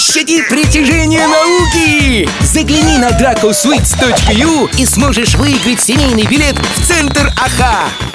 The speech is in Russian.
Ощути притяжение науки! Загляни на dracosweets.ru и сможешь выиграть семейный билет в центр АХА!